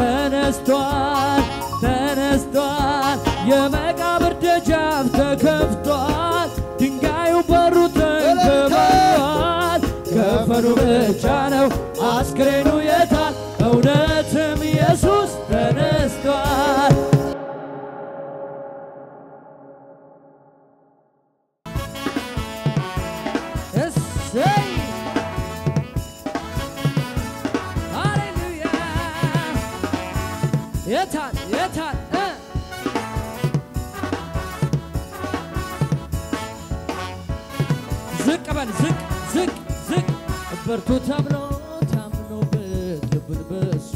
ተነስቷል ተነስቷል የታል የታል ዝቅ በል! ዝቅ! ዝቅ! ዝቅ! ብርቱ ተብሎ ታምኖበት ልብን በሱ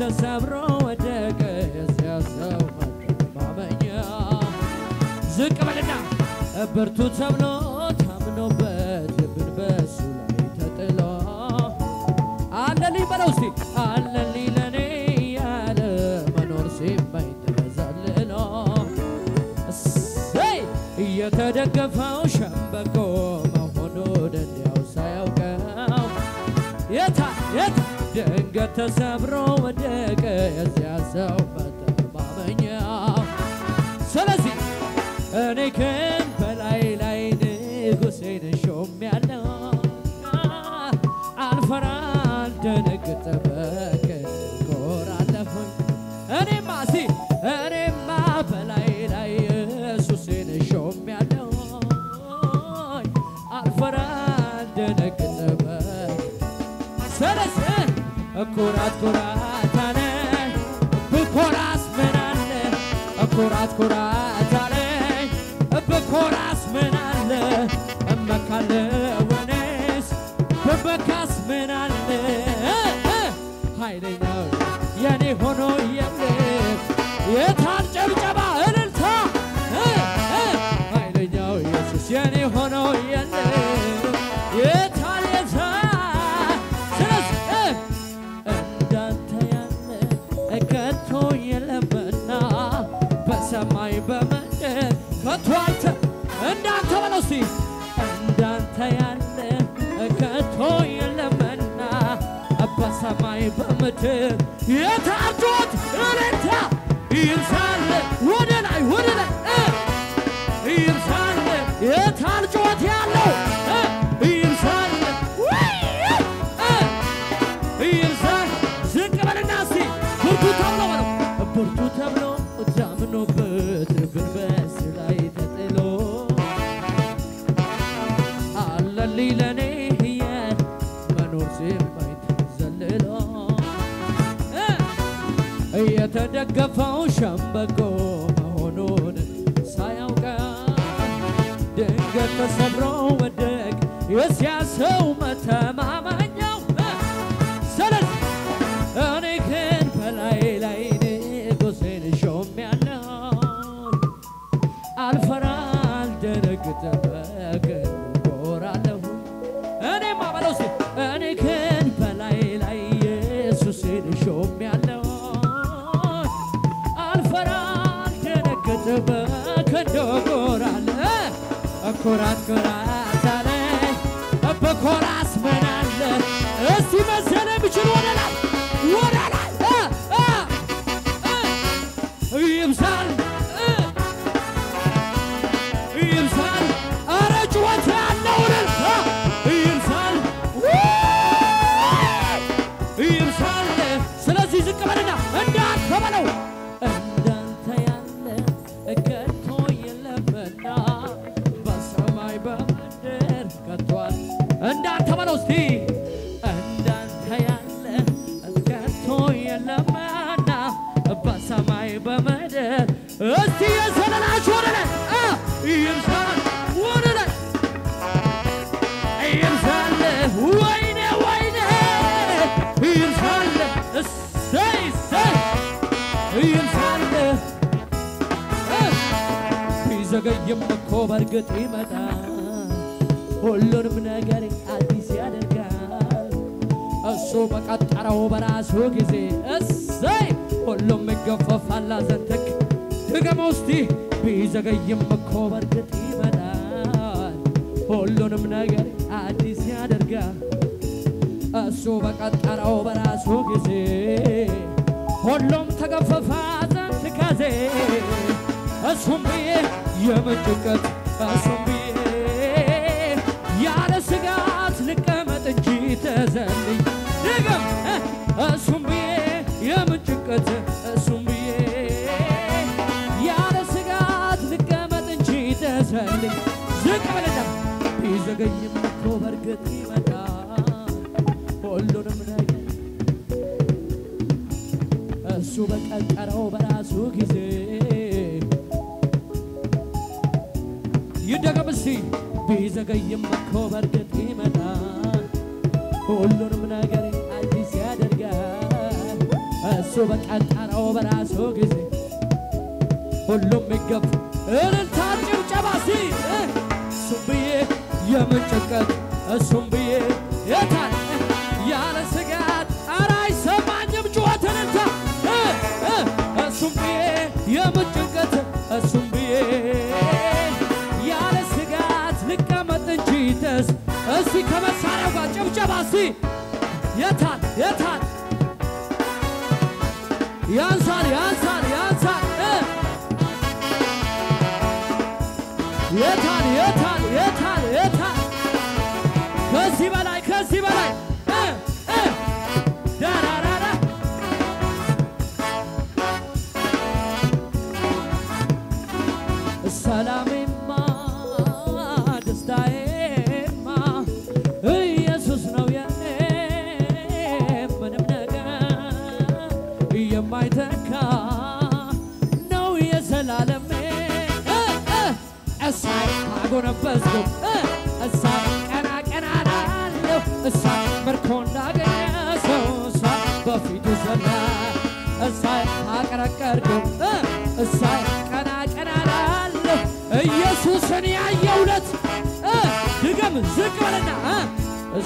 ተሰብሮ ወደቀ የዚያ ሰው ዝቅ በልና ብርቱ ተብሎ ታምኖበት ልብን በሱ ላይ ተጥሎ። አለልኝ በለው እስቲ አለልኝ ለኔ ያለ መኖር ሲመኝ ተዘልሎ። እየተደገፈው ድንገት ተሰብሮ ወደቀ የዚያ ሰው መተማመኛው ስለዚህ እኔ ኩራት ኩራት አለ ብኮራስ ምን አለ? እመካለሁ እኔስ ብመካስ ምን አለ? ኃይለኛው የኔ ሆኖ የለም የታል ጨብጨባ በሰማይ በምድር ከቶ አንተ እንዳንተ በለው እንዳንተ ያለ ከቶ የለምና በሰማይ በምድር የታርጆት እልልታ። ይብሳል ወደ ላይ ወደ ላይ እ! ይብሳል የታል ያለው የተደገፈው ሸምበቆ መሆኑን ሳያውቀው ድንገት ተሰብሮ ወደቅ። የዚያ ሰው መተማመኛው ስለዚህ እኔ ግን በላይ ላይ ንጉሴን ሾሜያለሁ። አልፈራ አልደነግጥ በቀን እኮራለሁ እኔማ እኔ ግን በላይ ላይ ኢየሱስን ሾሜያለሁ እኮራት ኮራት አለ በኮራስ አለ? እስቲ መሰለ የሚችል ወደ እስቲ የዘለላችሁ ወደ ላይ ይብሳል ወደ ላይ ይብሳል ወይኔ ወይኔ! ይብሳል እሰይ እሰይ! ይብሳል ቢዘገይም እኮ በእርግጥ ይመጣል። ሁሉንም ነገር አዲስ ያደርጋል። እሱ በቀጠረው በራሱ ጊዜ እሰይ! ሁሉም ይገፈፋል ሐዘን ትክ ድገመው እስቲ ቢዘገይም እኮ በርግጥ ይመጣል። ሁሉንም ነገር አዲስ ያደርጋል። እሱ በቀጠረው በራሱ ጊዜ ሁሉም ተገፈፈ ሐዘን ትካዜ እሱም ብዬ የምጭቀት እሱም ብዬ ያለ ስጋት ልቀመጥ እንጂ ተዘልኝ ቢዘገይም እኮ በርግጥ ይመጣል። ሁሉንም ነገር አዲስ ያደርጋል። እሱ በቀጠረው በራሱ ጊዜ ሁሉም ይገፍ እልልታ ጭብጨባ ሲ እሱም ብዬ የምን ጭንቀት እሱም ብዬ የታል ጭብጨባ እስቲ የታል የታል ያንሳል ያንሳል ያንሳል እ የታል የታል የታል የታል እሳይ አጎነበስኩ እሳይ ቀና ቀና ላለሁ እሳይ ምርኮ እንዳገኘ ሰው እሳይ በፊቱ ዘላ እሳይ አቀረቀርኩ እሳይ ቀና ቀና ላለሁ ኢየሱስን ያየውለት ድገም ዝቅ በለና እ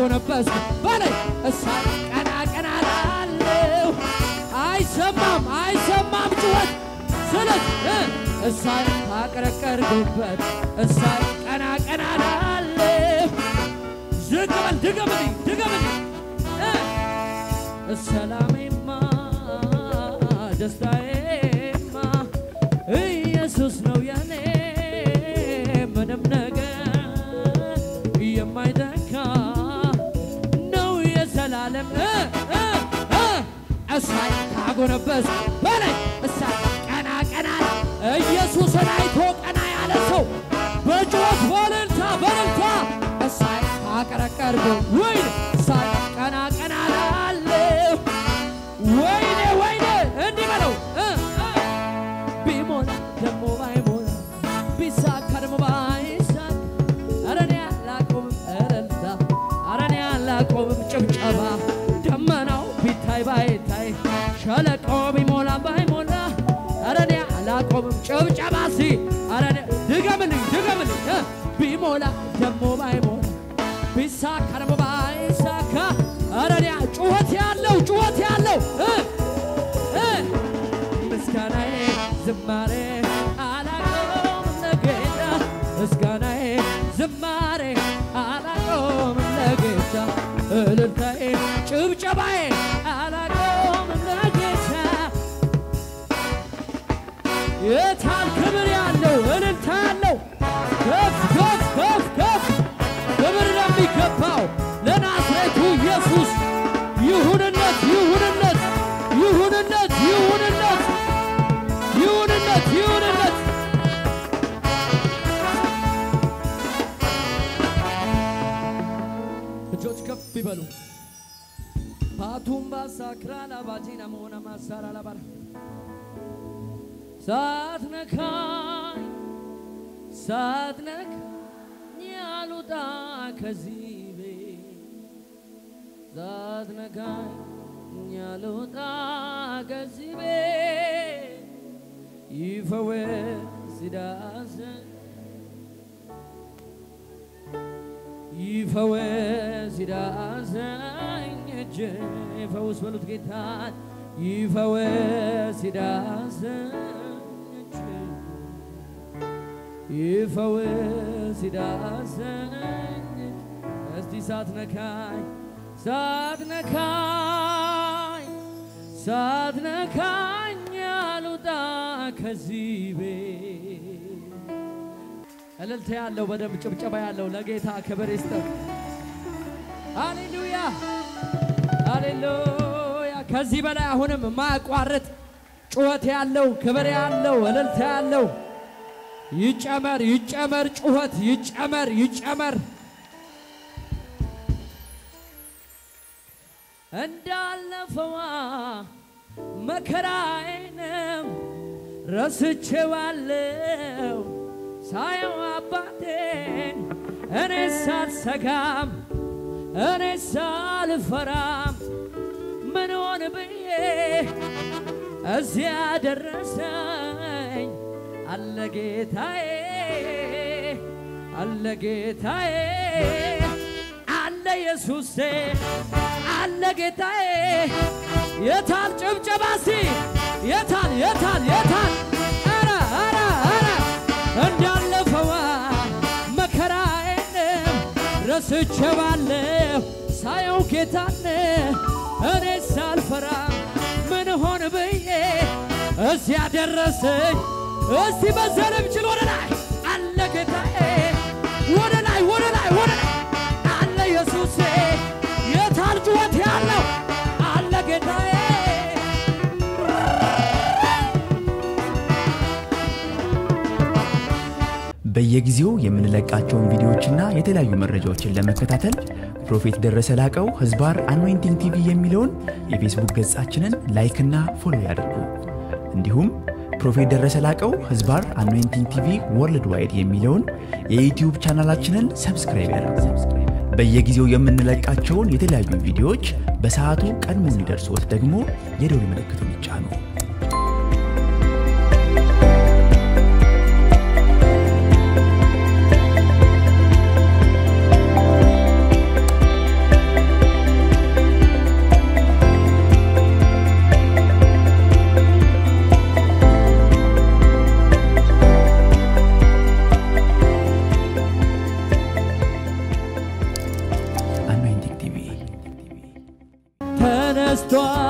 እሳይ አጎነበስኩ በላይ እሳይ ቀና ቀና ላለሁ አይሰማም አይሰማም ጩኸት። ስለዚህ እ እሳይ አቀረቀርኩበት እሳይ ቀና ቀና ላለሁ ዝቅ በል ድገምልኝ ድገምልኝ። እ እሳይ ካጎነበስ በላይ እሳይ ቀና ቀና ኢየሱስን አይቶ ቀና ያለ ሰው በጩኸት በእልልታ በእልልታ እሳይ ካቀረቀርኩ ሸለቆ ቢሞላ ባይሞላ ኧረ እኔ አላቆምም ጭብጨባ ሲ ኧረ እኔ ድገምልኝ ድገምልኝ። ቢሞላ ደሞ ባይሞላ ቢሳካ ደሞ ባይሳካ ኧረ እኔ ጩኸት ያለው ጩኸት ያለው። ምስጋናዬ ዝማሬ አላቆምም ለጌታ ምስጋናዬ ዝማሬ አላቆምም ለጌታ እልልታዬ ጭብጨባዬ አላቆምም የታል ክብር ያለው እልልታ ያለው። ከፍ ከፍ ከፍ ከፍ ክብር ለሚገባው ለናዝሬቱ ኢየሱስ። ይሁንነት ይሁንነት ይሁንነት ይሁንነት ይሁንነት ይሁንነት እጆች ከፍ ይበሉ። ፓቱምባ ሳክራላ ባጂና መሆነ ማሳራ ላባራ ሳትነካኝ ሳትነካኝ ያሉጣ ከዚህ ቤት። ሳትነካኝ ያልወጣ ከዚህ ቤት። ይፈወስ ይዳሰን ይፈወስ ይዳሰኝ እጅ ይፈውስ በሉት ጌታን። ይፈወስ ይዳሰኝ ይፈወስ ይዳሰኝ እስቲ ሳትነካኝ ሳትነካኝ ሳትነካኝ አልውጣ ከዚህ ቤት እልልታ ያለው በደንብ ጭብጨባ ያለው ለጌታ ክብር ይስጠው። ሃሌሉያ ሃሌሉያ። ከዚህ በላይ አሁንም የማያቋርጥ ጩኸት ያለው ክብር ያለው እልልታ ያለው ይጨመር ይጨመር፣ ጩኸት ይጨመር ይጨመር። እንዳለፈዋ መከራዬንም ረስቼዋለሁ። ሳየው አባቴን እኔ ሳልሰጋም እኔ ሳልፈራም ምን ሆን ብዬ እዚያ ደረሰኝ አለ ጌታዬ አለ ጌታዬ አለ ኢየሱሴ አለ ጌታዬ። የታል ጭብጨባሲ? የታል የታል የታል። ኧረ ኧረ ኧረ እንዳለፈዋ መከራዬንም ረስቼዋለሁ። ሳየው ጌታን እኔ ሳልፈራ ምን ሆን ብዬ እዚያ ደረሰኝ እስቲ በዘንም ችል ወደ ላይ አለ ጌታዬ። ወደ ላይ ወደ ላይ ወደ ላይ አለ ኢየሱሴ። የታል ጩኸት ያለው? አለ ጌታዬ። በየጊዜው የምንለቃቸውን ቪዲዮዎችና የተለያዩ መረጃዎችን ለመከታተል Prophet ደረሰ ላቀው ህዝባር Anointing TV የሚለውን የፌስቡክ ገጻችንን like ና follow ያድርጉ። እንዲሁም Prophet ደረሰ ላቀው ህዝባር Anointing TV World Wide የሚለውን የዩትዩብ ቻናላችንን subscribe ያድርጉ። በየጊዜው የምንለቃቸውን የተለያዩ ቪዲዮዎች በሰዓቱ ቀድሞ እንዲደርሶት ደግሞ የደውል ምልክቱን ይጫኑ። ተነስቷል